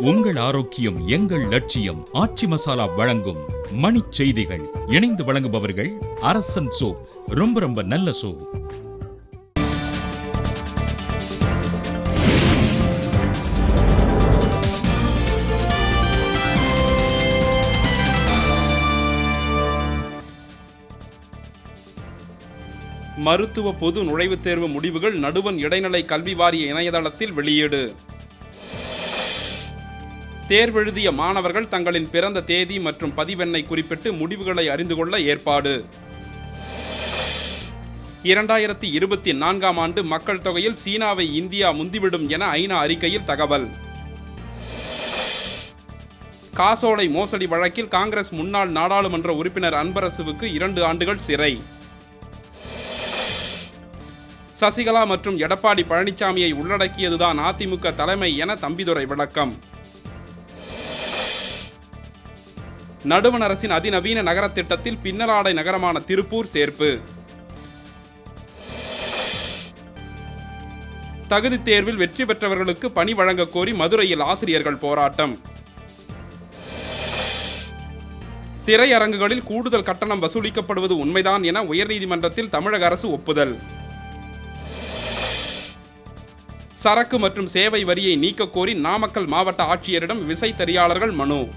உங்கள் ஆரோக்கியம் எங்கள் லட்சியம் ஆச்சி மசாலா வழங்கும் மணி செய்திகள். இணைந்து வழங்குபவர்கள் அரசன் சோப் ரொம்ப ரொம்ப நல்ல சோப். மருத்துவ பொது நுழைவுத் தேர்வு முடிவுகள் நடுவன் இடைநிலை கல்வி வாரிய இணையதளத்தில் வெளியீடு. தேர்வெழுதிய மாணவர்கள் தங்களின் பிறந்த தேதி மற்றும் பதிவெண்ணை குறிப்பிட்டு முடிவுகளை அறிந்து கொள்ள ஏற்பாடு. இரண்டாயிரத்தி இருபத்தி நான்காம் ஆண்டு மக்கள் தொகையில் சீனாவை இந்தியா முந்திவிடும் என ஐநா அறிக்கையில் தகவல். காசோலை மோசடி வழக்கில் காங்கிரஸ் முன்னாள் நாடாளுமன்ற உறுப்பினர் அன்பரசுவுக்கு இரண்டு ஆண்டுகள் சிறை. சசிகலா மற்றும் எடப்பாடி பழனிசாமியை உள்ளடக்கியதுதான் அதிமுக தலைமை என தம்பிதுரை விளக்கம். நடுவண் அரசின் அதிநவீன நகரத் திட்டத்தில் பின்னலாடை நகரமான திருப்பூர் சேர்ப்பு. தகுதி தேர்வில் வெற்றி பெற்றவர்களுக்கு பணி வழங்கக் கோரி மதுரையில் ஆசிரியர்கள் போராட்டம். திரையரங்குகளில் கூடுதல் கட்டணம் வசூலிக்கப்படுவது உண்மைதான் என உயர்நீதிமன்றத்தில் தமிழக அரசு ஒப்புதல். சரக்கு மற்றும் சேவை வரியை நீக்கக்கோரி நாமக்கல் மாவட்ட ஆட்சியரிடம் விசைத்தறியாளர்கள் மனு.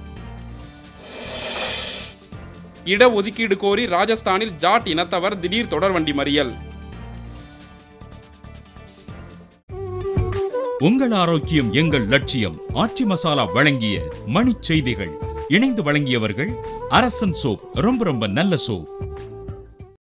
இடஒதுக்கீடு கோரி ராஜஸ்தானில் ஜாட் இனத்தவர் திடீர் தொடர்வண்டி மறியல். உங்கள் ஆரோக்கியம் எங்கள் லட்சியம் ஆட்சி மசாலா வழங்கிய மணி செய்திகள். இணைந்து வழங்கியவர்கள் அரசன் சோப் ரொம்ப ரொம்ப நல்ல சோப்.